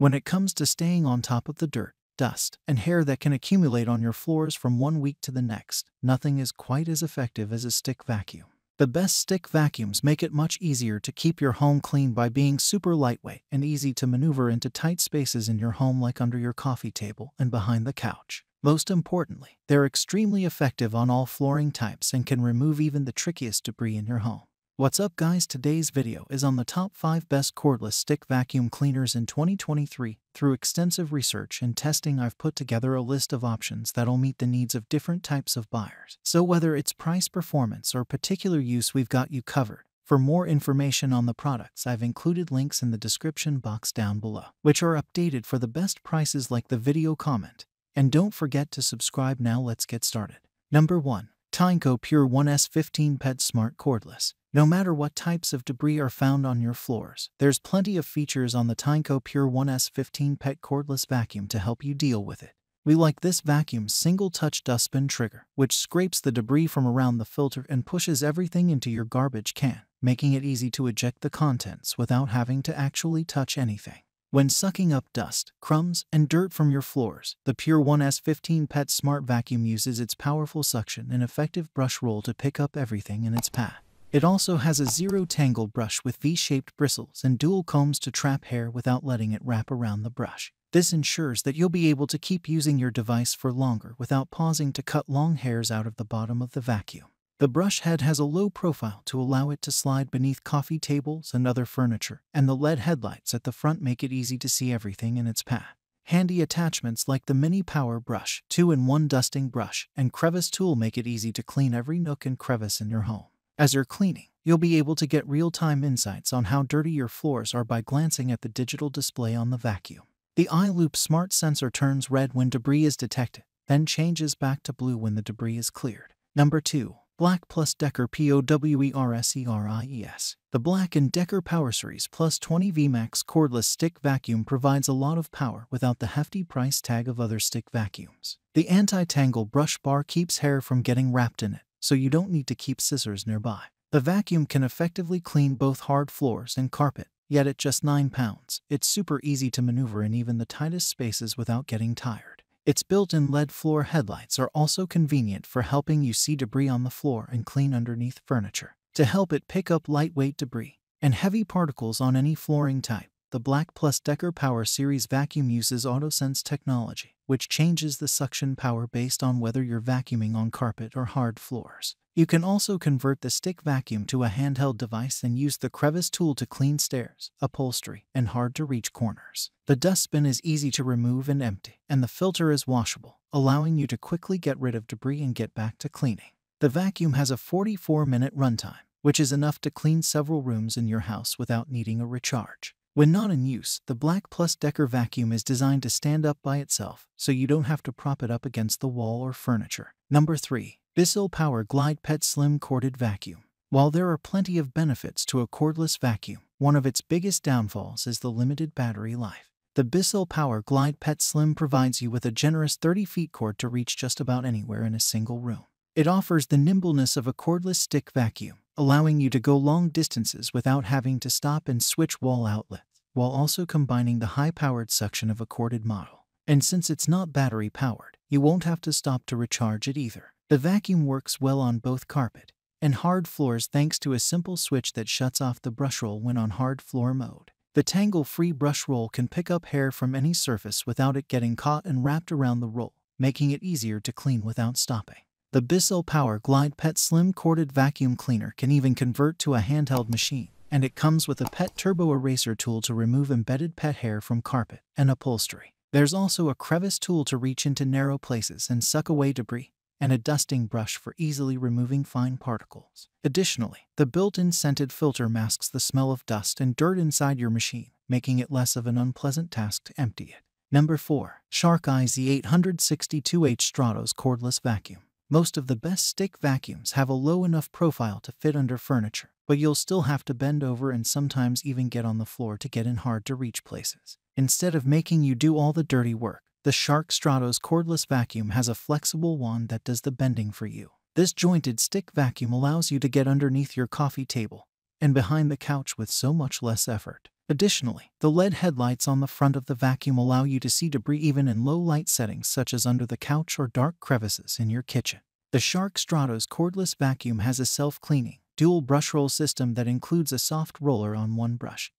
When it comes to staying on top of the dirt, dust, and hair that can accumulate on your floors from one week to the next, nothing is quite as effective as a stick vacuum. The best stick vacuums make it much easier to keep your home clean by being super lightweight and easy to maneuver into tight spaces in your home like under your coffee table and behind the couch. Most importantly, they're extremely effective on all flooring types and can remove even the trickiest debris in your home. What's up guys today's video is on the top 5 best cordless stick vacuum cleaners in 2023. Through extensive research and testing I've put together a list of options that'll meet the needs of different types of buyers. So whether it's price performance or particular use we've got you covered. For more information on the products I've included links in the description box down below, which are updated for the best prices like the video comment. And don't forget to subscribe now let's get started. Number 1. Tineco Pure 1S 15 Pet Smart Cordless. No matter what types of debris are found on your floors, there's plenty of features on the Tineco Pure 1S 15 Pet Cordless Vacuum to help you deal with it. We like this vacuum's single-touch dustbin trigger, which scrapes the debris from around the filter and pushes everything into your garbage can, making it easy to eject the contents without having to actually touch anything. When sucking up dust, crumbs, and dirt from your floors, the Pure 1S 15 Pet Smart Vacuum uses its powerful suction and effective brush roll to pick up everything in its path. It also has a zero tangle brush with V-shaped bristles and dual combs to trap hair without letting it wrap around the brush. This ensures that you'll be able to keep using your device for longer without pausing to cut long hairs out of the bottom of the vacuum. The brush head has a low profile to allow it to slide beneath coffee tables and other furniture, and the LED headlights at the front make it easy to see everything in its path. Handy attachments like the Mini Power Brush, 2-in-1 dusting brush, and crevice tool make it easy to clean every nook and crevice in your home. As you're cleaning, you'll be able to get real-time insights on how dirty your floors are by glancing at the digital display on the vacuum. The iLoop smart sensor turns red when debris is detected, then changes back to blue when the debris is cleared. Number 2. Black Plus Decker POWERSERIES. The Black & Decker Power Series Plus 20 VMAX cordless stick vacuum provides a lot of power without the hefty price tag of other stick vacuums. The anti-tangle brush bar keeps hair from getting wrapped in it, so you don't need to keep scissors nearby. The vacuum can effectively clean both hard floors and carpet, yet at just 9 pounds, it's super easy to maneuver in even the tightest spaces without getting tired. Its built-in LED floor headlights are also convenient for helping you see debris on the floor and clean underneath furniture. To help it pick up lightweight debris and heavy particles on any flooring type, the Black Plus Decker Power Series vacuum uses AutoSense technology, which changes the suction power based on whether you're vacuuming on carpet or hard floors. You can also convert the stick vacuum to a handheld device and use the crevice tool to clean stairs, upholstery, and hard-to-reach corners. The dustbin is easy to remove and empty, and the filter is washable, allowing you to quickly get rid of debris and get back to cleaning. The vacuum has a 44-minute runtime, which is enough to clean several rooms in your house without needing a recharge. When not in use, the Black Plus Decker vacuum is designed to stand up by itself, so you don't have to prop it up against the wall or furniture. Number 3. Bissell Power Glide Pet Slim Corded Vacuum. While there are plenty of benefits to a cordless vacuum, one of its biggest downfalls is the limited battery life. The Bissell Power Glide Pet Slim provides you with a generous 30 feet cord to reach just about anywhere in a single room. It offers the nimbleness of a cordless stick vacuum, allowing you to go long distances without having to stop and switch wall outlets, while also combining the high-powered suction of a corded model. And since it's not battery-powered, you won't have to stop to recharge it either. The vacuum works well on both carpet and hard floors thanks to a simple switch that shuts off the brush roll when on hard floor mode. The tangle-free brush roll can pick up hair from any surface without it getting caught and wrapped around the roll, making it easier to clean without stopping. The Bissell Power Glide Pet Slim Corded Vacuum Cleaner can even convert to a handheld machine, and it comes with a pet turbo eraser tool to remove embedded pet hair from carpet and upholstery. There's also a crevice tool to reach into narrow places and suck away debris, and a dusting brush for easily removing fine particles. Additionally, the built-in scented filter masks the smell of dust and dirt inside your machine, making it less of an unpleasant task to empty it. Number 4. Shark IZ862H Stratos Cordless Vacuum. Most of the best stick vacuums have a low enough profile to fit under furniture, but you'll still have to bend over and sometimes even get on the floor to get in hard to reach places. Instead of making you do all the dirty work, the Shark Stratos cordless vacuum has a flexible wand that does the bending for you. This jointed stick vacuum allows you to get underneath your coffee table and behind the couch with so much less effort. Additionally, the LED headlights on the front of the vacuum allow you to see debris even in low light settings such as under the couch or dark crevices in your kitchen. The Shark Stratos cordless vacuum has a self-cleaning, dual brush roll system that includes a soft roller on one brush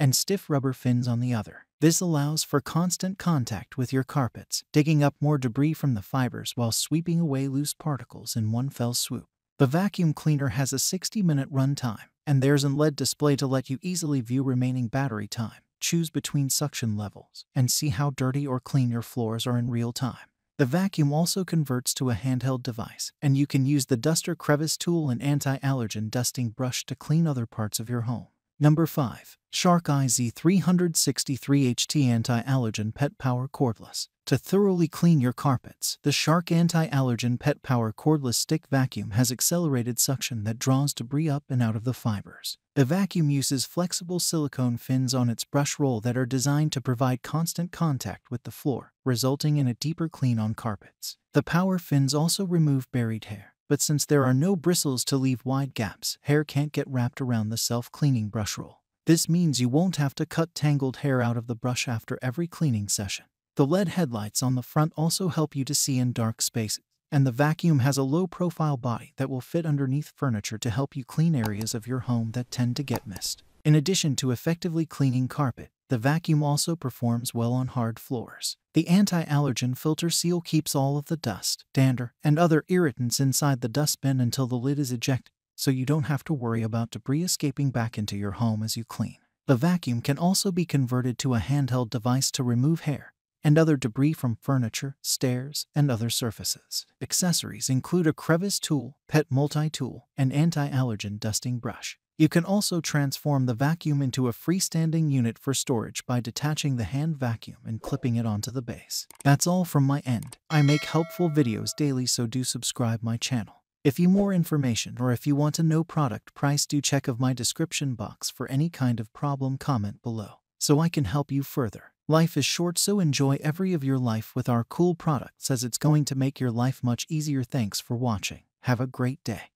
and stiff rubber fins on the other. This allows for constant contact with your carpets, digging up more debris from the fibers while sweeping away loose particles in one fell swoop. The vacuum cleaner has a 60-minute run time, and there's an LED display to let you easily view remaining battery time, choose between suction levels, and see how dirty or clean your floors are in real time. The vacuum also converts to a handheld device, and you can use the Duster Crevice tool and anti-allergen dusting brush to clean other parts of your home. Number 5. Shark IZ363HT Anti-Allergen Pet Power Cordless. To thoroughly clean your carpets, the Shark Anti-Allergen Pet Power Cordless Stick Vacuum has accelerated suction that draws debris up and out of the fibers. The vacuum uses flexible silicone fins on its brush roll that are designed to provide constant contact with the floor, resulting in a deeper clean on carpets. The power fins also remove buried hair but since there are no bristles to leave wide gaps, hair can't get wrapped around the self-cleaning brush roll. This means you won't have to cut tangled hair out of the brush after every cleaning session. The LED headlights on the front also help you to see in dark spaces, and the vacuum has a low-profile body that will fit underneath furniture to help you clean areas of your home that tend to get missed. In addition to effectively cleaning carpet, the vacuum also performs well on hard floors. The anti-allergen filter seal keeps all of the dust, dander, and other irritants inside the dustbin until the lid is ejected, so you don't have to worry about debris escaping back into your home as you clean. The vacuum can also be converted to a handheld device to remove hair and other debris from furniture, stairs, and other surfaces. Accessories include a crevice tool, pet multi-tool, and anti-allergen dusting brush. You can also transform the vacuum into a freestanding unit for storage by detaching the hand vacuum and clipping it onto the base. That's all from my end. I make helpful videos daily so do subscribe my channel. If you more information or if you want to know product price do check of my description box for any kind of problem comment below so I can help you further. Life is short so enjoy every of your life with our cool products as it's going to make your life much easier thanks for watching. Have a great day.